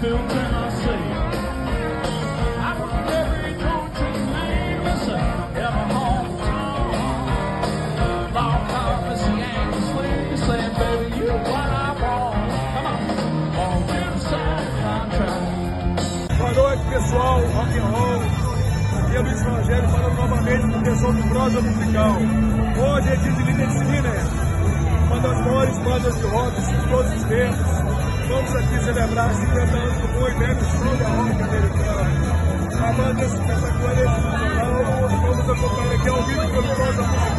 Boa noite pessoal rock and roll. Aqui é Luiz Rogério falando novamente com o pessoal do Prosa Musical. Hoje é dia de líder de Sinner, uma das maiores bandas de rock de todos os tempos. Vamos aqui celebrar 50 anos do bom e velho show da rock americana. A banda espetacular é excepcional. Vamos acompanhar aqui ao vivo pelo Prosa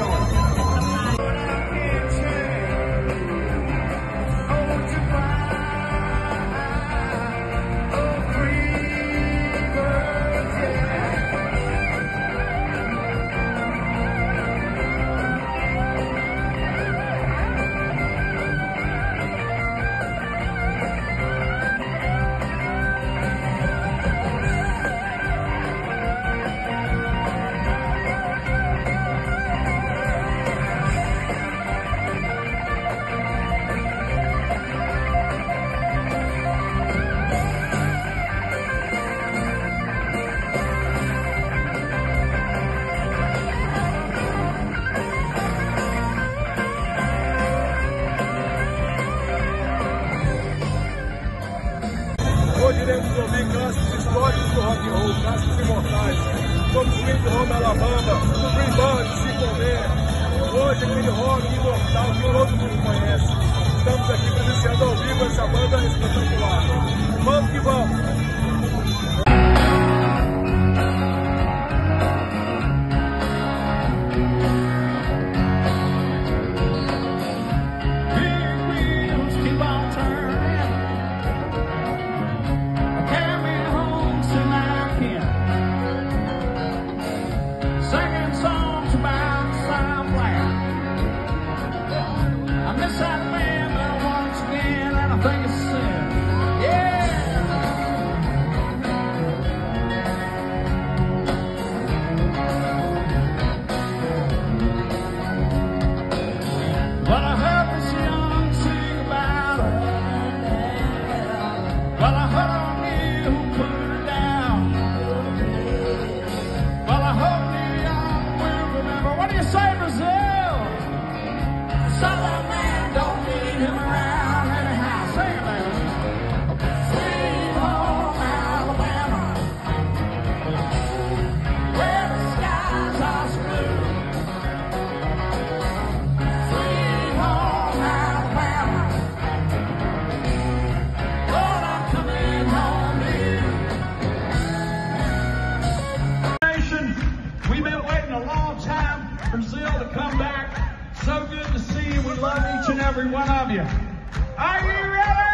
roll, clássicos imortais, como Sweet Home Alabama, Free Band, Ciconé. Hoje aquele rock imortal que todo mundo conhece. Estamos aqui presenciando ao vivo essa banda espetacular. See. We love each and every one of you. Are you ready?